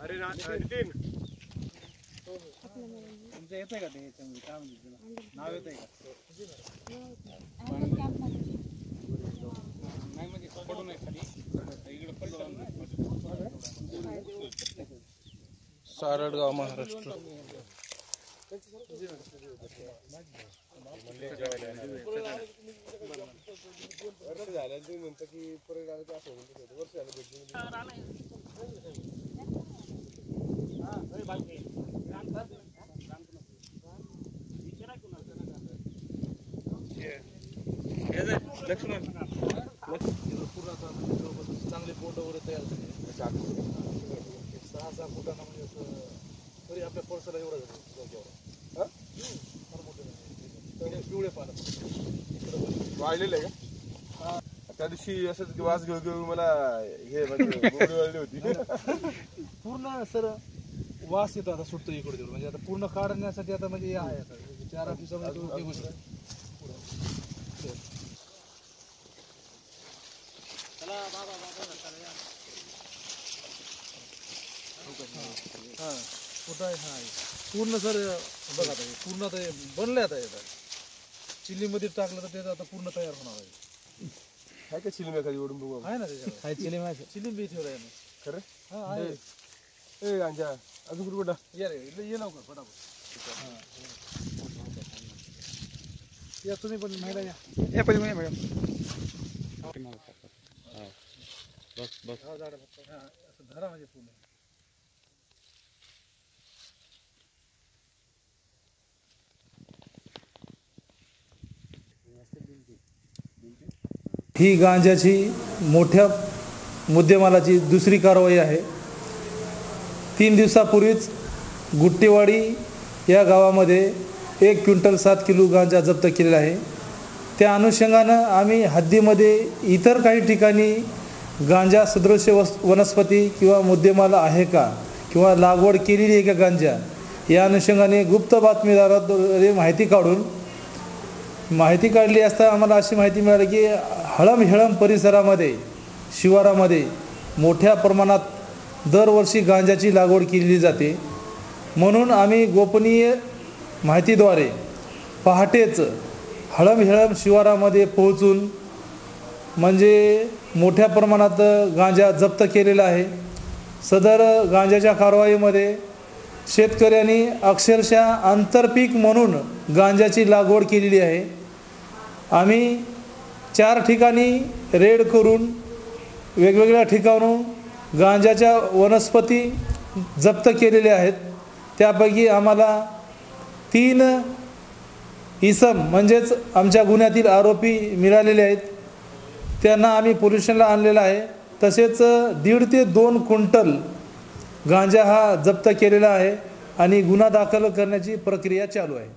अरे नितीन तुमचं येतंय का ते याच्यामध्ये काय म्हणते त्याला नाव येतंय का नाही म्हणजे पडू नये खाली इकडे पडलो सारडगाव महाराष्ट्र. झालं तुम्ही म्हणता की परत आलं की असं म्हणतो वर्ष झालं भेटून लक्ष्मण चांगले बोट वगैरे तयार झाले. सहा सहा फुटांना म्हणजे असं तरी आपल्या पळसाला एवढं झालं हा? तर पिवळे पानं. वाढलेलं आहे का? त्या दिवशी असंच वास घेऊ घेऊ मला हे म्हणजे होती. पूर्ण सर वास येतो आता सुटतो इकडे तिकडे म्हणजे आता पूर्ण काढण्यासाठी आता म्हणजे हे आहे आता. चार आठ दिवसामध्ये तो. हा कुठं आहे? हा पूर्ण सर बघा आता हे पूर्ण आता हे बनले आता हे चिल्लीमध्ये टाकलं तर ते आता पूर्ण तयार होणार आहे. काय काय चिलमे एखादी ओढून बघू आपण. आहे ना त्याच्यावर. चिली चिली बी ठेवलं आहे ना. खरं? हा आहे. ए गांजा अजून कुठं कुठं? ये रे ये लवकर फटाफट हा. या तुम्ही पण महिला या. या पहिले मॅडम. हा, झाडं फक्त. हा, असं धरा म्हणजे पूर्ण. ही गांजाची मोठ्या मुद्देमालाची दुसरी कारवाई आहे. तीन दिवसापूर्वीच गुट्टेवाडी या गावामध्ये एक क्विंटल सात किलो गांजा जप्त केलेला आहे. त्या अनुषंगानं आम्ही हद्दीमध्ये इतर काही ठिकाणी गांजा सदृश्य वस वनस्पती किंवा मुद्देमाल आहे का किंवा लागवड केलेली आहे का गांजा या अनुषंगाने गुप्त बातमीदाराद्वारे माहिती काढून माहिती काढली असता आम्हाला अशी माहिती मिळाली की हळमहेळम परिसरामध्ये शिवारामध्ये मोठ्या प्रमाणात दरवर्षी गांजाची लागवड केली जाते. म्हणून आम्ही गोपनीय माहितीद्वारे पहाटेच हळमहेळम शिवारामध्ये पोहोचून म्हणजे मोठ्या प्रमाणात गांजा जप्त केलेला आहे. सदर गांजाच्या कारवाईमध्ये शेतकऱ्यांनी अक्षरशः आंतरपीक म्हणून गांजाची लागवड केलेली आहे. आम्ही चार ठिकाणी रेड करून वेगवेगळ्या ठिकाणून गांजाच्या वनस्पती जप्त केलेल्या आहेत. त्यापैकी आम्हाला तीन इसम म्हणजेच आमच्या गुन्ह्यातील आरोपी मिळालेले आहेत. त्यांना आम्ही पोलीस स्टेशनला आणलेलं आहे. तसेच दीड ते दोन क्विंटल गांजा हा जप्त केलेला आहे आणि गुन्हा दाखल करण्याची प्रक्रिया चालू आहे.